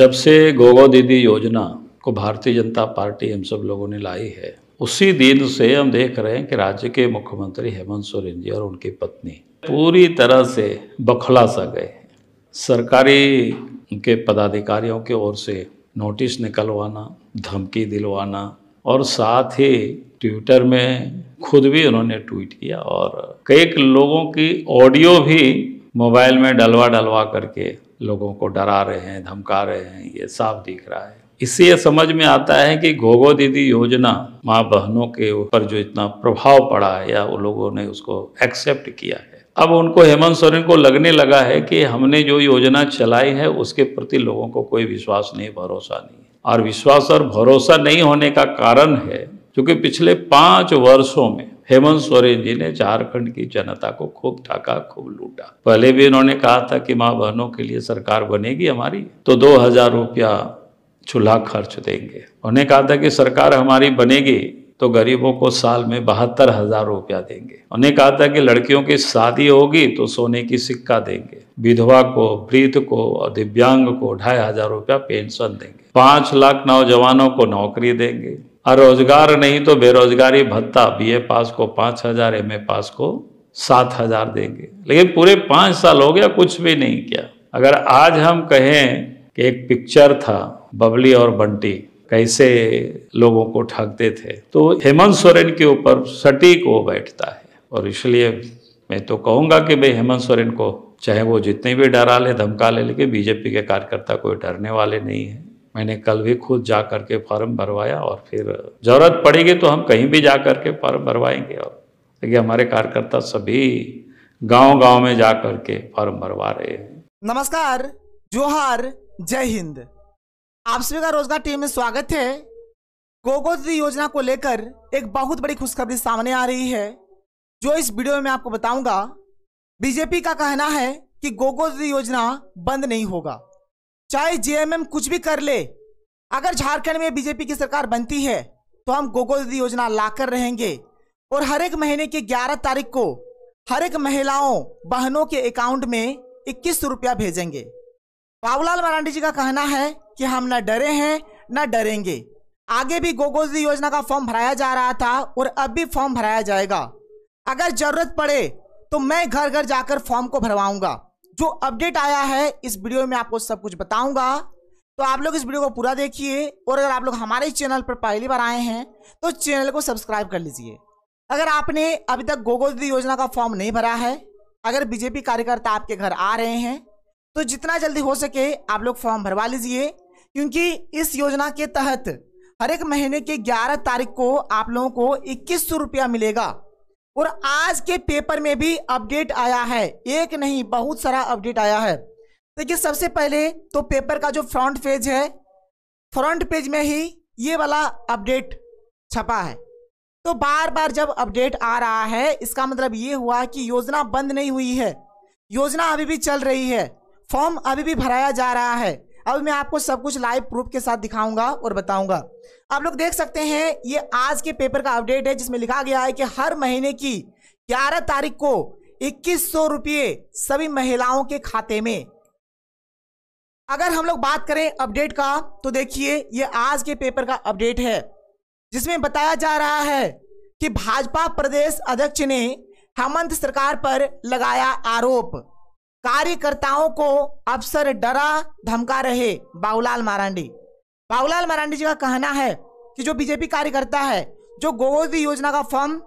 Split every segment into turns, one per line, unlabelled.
जब से गोगो दीदी योजना को भारतीय जनता पार्टी हम सब लोगों ने लाई है, उसी दिन से हम देख रहे हैं कि राज्य के मुख्यमंत्री हेमंत सोरेन जी और उनकी पत्नी पूरी तरह से बखला सा गए सरकारी के पदाधिकारियों की ओर से नोटिस निकलवाना, धमकी दिलवाना और साथ ही ट्विटर में खुद भी उन्होंने ट्वीट किया और कई लोगों की ऑडियो भी मोबाइल में डलवा डलवा करके लोगों को डरा रहे हैं, धमका रहे हैं, ये साफ़ दिख रहा है। इससे ये समझ में आता है कि गोगो दीदी योजना माँ बहनों के ऊपर जो इतना प्रभाव पड़ा है या वो लोगों ने उसको एक्सेप्ट किया है। अब उनको हेमंत सोरेन को लगने लगा है कि हमने जो योजना चलाई है, उसके प्रति लोगों को कोई विश्वास नहीं, भरोसा नहीं और विश्वास और भरोसा नहीं होने का कारण है, क्योंकि पिछले पाँच वर्षों में हेमंत सोरेन जी ने झारखंड की जनता को खूब ठगा खूब लूटा। पहले भी इन्होंने कहा था कि माँ बहनों के लिए सरकार बनेगी हमारी तो दो हज़ार रुपया चूल्हा खर्च देंगे। उन्हें कहा था कि सरकार हमारी बनेगी तो गरीबों को साल में बहत्तर हज़ार रुपया देंगे। उन्हें कहा था कि लड़कियों की शादी होगी तो सोने की सिक्का देंगे। विधवा को वृद्ध को और दिव्यांग को ढाई हज़ार रुपया पेंशन देंगे। पाँच लाख नौजवानों को नौकरी देंगे। और रोज़गार नहीं तो बेरोजगारी भत्ता, बीए पास को पाँच हज़ार एम ए पास को सात हज़ार देंगे। लेकिन पूरे पाँच साल हो गया, कुछ भी नहीं किया। अगर आज हम कहें कि एक पिक्चर था, बबली और बंटी, कैसे लोगों को ठगते थे तो हेमंत सोरेन के ऊपर सटीक वो बैठता है। और इसलिए मैं तो कहूँगा कि भाई हेमंत सोरेन को, चाहे वो जितने भी डरा ले, धमका ले, लेकिन बीजेपी के कार्यकर्ता कोई डरने वाले नहीं है। मैंने कल भी खुद जा करके फॉर्म भरवाया और फिर ज़रूरत पड़ेगी तो हम कहीं भी जा करके फॉर्म भरवाएँगे और देखिए, हमारे कार्यकर्ता सभी गाँव गाँव में जा करके फॉर्म भरवा रहे हैं।
नमस्कार, जोहार, जय हिंद। आप सभी का रोज़गार टीम में स्वागत है। गोगोत्री योजना को लेकर एक बहुत बड़ी खुशखबरी सामने आ रही है। जो इस वीडियो में आपको बताऊँगा, बीजेपी का कहना है कि गोगोत्री योजना बंद नहीं होगा। चाहे जेएमएम कुछ भी कर ले, अगर झारखंड में बीजेपी की सरकार बनती है तो हम गोगोत्री योजना लाकर रहेंगे। और हर एक महीने की 11 तारीख को हर एक महिलाओं, बहनों के अकाउंट में इक्कीस रुपया भेजेंगे। बाबूलाल मरांडी जी का कहना है कि हम न डरे हैं, न डरेंगे। आगे भी गोगोजी योजना का फॉर्म भराया जा रहा था और अब भी फॉर्म भराया जाएगा। अगर ज़रूरत पड़े तो मैं घर घर जाकर फॉर्म को भरवाऊँगा। जो अपडेट आया है, इस वीडियो में आपको सब कुछ बताऊँगा। तो आप लोग इस वीडियो को पूरा देखिए और अगर आप लोग हमारे चैनल पर पहली बार आए हैं तो चैनल को सब्सक्राइब कर लीजिए। अगर आपने अभी तक गोगो दीदी योजना का फॉर्म नहीं भरा है, अगर बीजेपी कार्यकर्ता आपके घर आ रहे हैं तो जितना जल्दी हो सके आप लोग फॉर्म भरवा लीजिए, क्योंकि इस योजना के तहत हर एक महीने के 11 तारीख को आप लोगों को इक्कीस सौ रुपया मिलेगा। और आज के पेपर में भी अपडेट आया है। एक नहीं, बहुत सारा अपडेट आया है। देखिए सबसे पहले तो पेपर का जो फ्रंट पेज है, फ्रंट पेज में ही ये वाला अपडेट छपा है। तो बार बार जब अपडेट आ रहा है, इसका मतलब ये हुआ कि योजना बंद नहीं हुई है। योजना अभी भी चल रही है। फॉर्म अभी भी भराया जा रहा है। अब मैं आपको सब कुछ लाइव प्रूफ के साथ दिखाऊँगा और बताऊँगा। आप लोग देख सकते हैं, ये आज के पेपर का अपडेट है, जिसमें लिखा गया है कि हर महीने की 11 तारीख को इक्कीस सौ रुपये सभी महिलाओं के खाते में। अगर हम लोग बात करें अपडेट का तो देखिए, ये आज के पेपर का अपडेट है, जिसमें बताया जा रहा है कि भाजपा प्रदेश अध्यक्ष ने हेमंत सरकार पर लगाया आरोप। कार्यकर्ताओं को अफसर डरा, धमका रहे बाबूलाल मारांडी। बाबूलाल मारांडी जी का कहना है कि जो बीजेपी कार्यकर्ता है, जो गोदी योजना का फॉर्म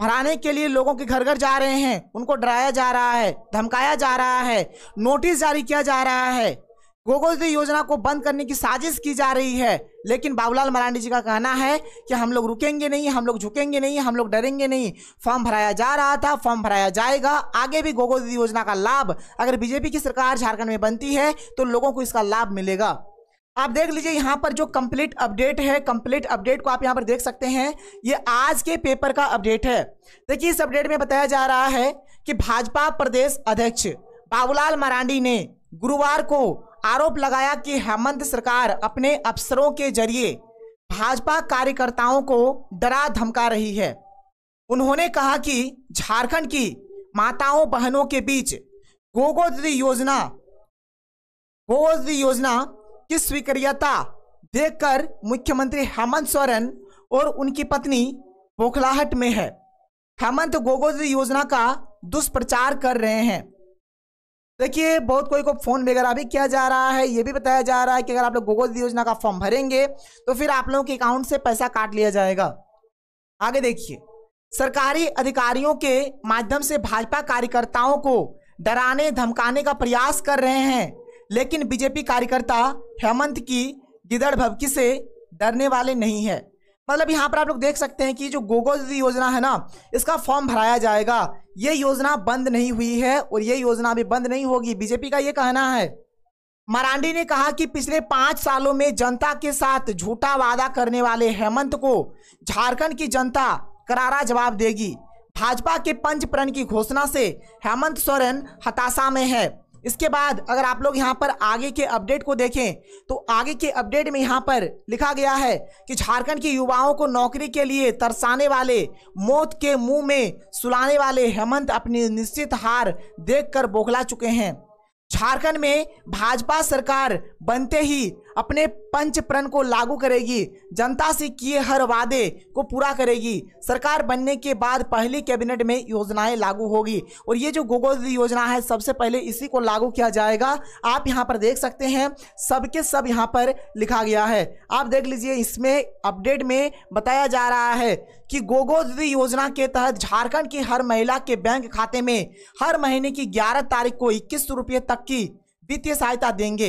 भराने के लिए लोगों के घर घर जा रहे हैं, उनको डराया जा रहा है, धमकाया जा रहा है, नोटिस जारी किया जा रहा है। गोगोदी योजना को बंद करने की साजिश की जा रही है। लेकिन बाबूलाल मरांडी जी का कहना है कि हम लोग रुकेंगे नहीं, हम लोग झुकेंगे नहीं, हम लोग डरेंगे नहीं। फॉर्म भराया जा रहा था, फॉर्म भराया जाएगा। आगे भी गोगोदी योजना का लाभ अगर बीजेपी की सरकार झारखंड में बनती है तो लोगों को इसका लाभ मिलेगा। आप देख लीजिए, यहाँ पर जो कंप्लीट अपडेट है कंप्लीट अपडेट को आप यहाँ पर देख सकते हैं। ये आज के पेपर का अपडेट है। देखिए, इस अपडेट में बताया जा रहा है कि भाजपा प्रदेश अध्यक्ष बाबूलाल मरांडी ने गुरुवार को आरोप लगाया कि हेमंत सरकार अपने अफसरों के ज़रिए भाजपा कार्यकर्ताओं को डरा धमका रही है। उन्होंने कहा कि झारखंड की माताओं बहनों के बीच गोगोत्री योजना गोगोत्री योजना की स्वीकार्यता देखकर मुख्यमंत्री हेमंत सोरेन और उनकी पत्नी बौखलाहट में है। हेमंत गोगोदी योजना का दुष्प्रचार कर रहे हैं। देखिए, बहुत कोई को फ़ोन वगैरह भी किया जा रहा है, ये भी बताया जा रहा है कि अगर आप लोग गोगोदी योजना का फॉर्म भरेंगे तो फिर आप लोगों के अकाउंट से पैसा काट लिया जाएगा। आगे देखिए, सरकारी अधिकारियों के माध्यम से भाजपा कार्यकर्ताओं को डराने, धमकाने का प्रयास कर रहे हैं, लेकिन बीजेपी कार्यकर्ता हेमंत की गिदड़ भवकी से डरने वाले नहीं है। मतलब यहाँ पर आप लोग देख सकते हैं कि जो गोगोद योजना है ना, इसका फॉर्म भराया जाएगा। ये योजना बंद नहीं हुई है और ये योजना भी बंद नहीं होगी। बीजेपी का ये कहना है। मरांडी ने कहा कि पिछले पाँच सालों में जनता के साथ झूठा वादा करने वाले हेमंत को झारखंड की जनता करारा जवाब देगी। भाजपा के पंच प्रण की घोषणा से हेमंत सोरेन हताशा में है। इसके बाद अगर आप लोग यहाँ पर आगे के अपडेट को देखें तो आगे के अपडेट में यहाँ पर लिखा गया है कि झारखंड के युवाओं को नौकरी के लिए तरसाने वाले, मौत के मुँह में सुलाने वाले हेमंत अपनी निश्चित हार देखकर बोखला चुके हैं। झारखंड में भाजपा सरकार बनते ही अपने पंच प्रण को लागू करेगी। जनता से किए हर वादे को पूरा करेगी। सरकार बनने के बाद पहली कैबिनेट में योजनाएँ लागू होगी। और ये जो गोगोद योजना है, सबसे पहले इसी को लागू किया जाएगा। आप यहाँ पर देख सकते हैं सबके सब यहाँ पर लिखा गया है। आप देख लीजिए, इसमें अपडेट में बताया जा रहा है कि गोगोद योजना के तहत झारखंड की हर महिला के बैंक खाते में हर महीने की ग्यारह तारीख को इक्कीस रुपये तक की वित्तीय सहायता देंगे।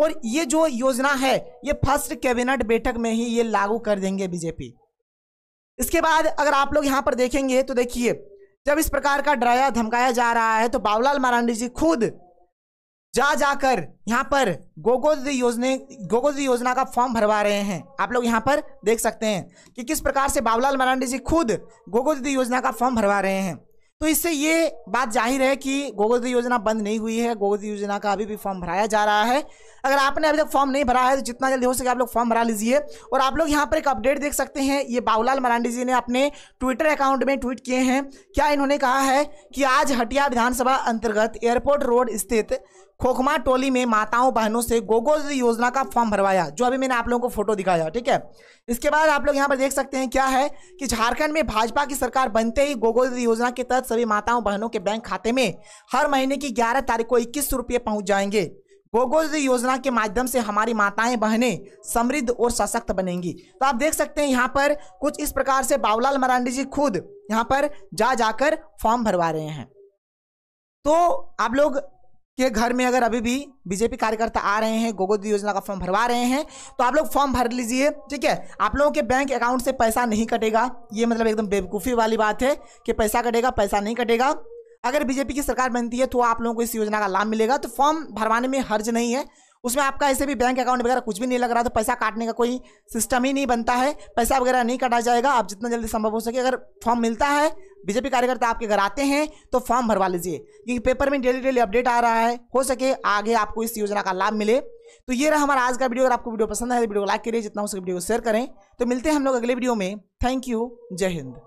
और ये जो योजना है, ये फ़र्स्ट कैबिनेट बैठक में ही ये लागू कर देंगे बीजेपी। इसके बाद अगर आप लोग यहाँ पर देखेंगे तो देखिए, जब इस प्रकार का डराया, धमकाया जा रहा है तो बाबूलाल मरांडी जी खुद जा जाकर यहाँ पर गोगोद योजना गोगोद योजना का फॉर्म भरवा रहे हैं। आप लोग यहाँ पर देख सकते हैं कि किस प्रकार से बाबूलाल मरांडी जी खुद गोगोद योजना का फॉर्म भरवा रहे हैं। तो इससे ये बात ज़ाहिर है कि गोगोदी योजना बंद नहीं हुई है, गोगोदी योजना का अभी भी फॉर्म भराया जा रहा है। अगर आपने अभी तक फॉर्म नहीं भरा है तो जितना जल्दी हो सके आप लोग फॉर्म भरा लीजिए। और आप लोग यहाँ पर एक अपडेट देख सकते हैं, ये बाबूलाल मरांडी जी ने अपने ट्विटर अकाउंट में ट्वीट किए हैं। क्या इन्होंने कहा है कि आज हटिया विधानसभा अंतर्गत एयरपोर्ट रोड स्थित खोखमा टोली में माताओं बहनों से गोगोद योजना का फॉर्म भरवाया, जो अभी मैंने आप लोगों को फ़ोटो दिखाया, ठीक है? इसके बाद आप लोग यहाँ पर देख सकते हैं क्या है कि झारखंड में भाजपा की सरकार बनते ही गोगोद योजना के तहत सभी माताओं बहनों के बैंक खाते में हर महीने की ग्यारह तारीख को इक्कीस रुपये पहुँच जाएँगे। गोगोद योजना के माध्यम से हमारी माताएँ, बहनें समृद्ध और सशक्त बनेंगी। तो आप देख सकते हैं यहाँ पर कुछ इस प्रकार से बाबूलाल मरांडी जी खुद यहाँ पर जा जाकर फॉर्म भरवा रहे हैं। तो आप लोग के घर में अगर अभी भी बीजेपी कार्यकर्ता आ रहे हैं गोगोद योजना का फॉर्म भरवा रहे हैं तो आप लोग फॉर्म भर लीजिए, ठीक है? आप लोगों के बैंक अकाउंट से पैसा नहीं कटेगा, ये मतलब एकदम बेवकूफ़ी वाली बात है कि पैसा कटेगा, पैसा नहीं कटेगा। अगर बीजेपी की सरकार बनती है तो आप लोगों को इस योजना का लाभ मिलेगा। तो फॉर्म भरवाने में हर्ज नहीं है। उसमें आपका ऐसे भी बैंक अकाउंट वगैरह कुछ भी नहीं लग रहा तो पैसा काटने का कोई सिस्टम ही नहीं बनता है। पैसा वगैरह नहीं काटा जाएगा। आप जितना जल्दी संभव हो सके अगर फॉर्म मिलता है, बीजेपी कार्यकर्ता आपके घर आते हैं तो फॉर्म भरवा लीजिए। क्योंकि पेपर में डेली डेली अपडेट आ रहा है। हो सके आगे आपको इस योजना का लाभ मिले। तो ये रहा हमारा आज का वीडियो। अगर आपको वीडियो पसंद है तो वीडियो को लाइक करिए, जितना हो सके वीडियो को शेयर करें। तो मिलते हैं हम लोग अगले वीडियो में। Thank you. जय हिंद।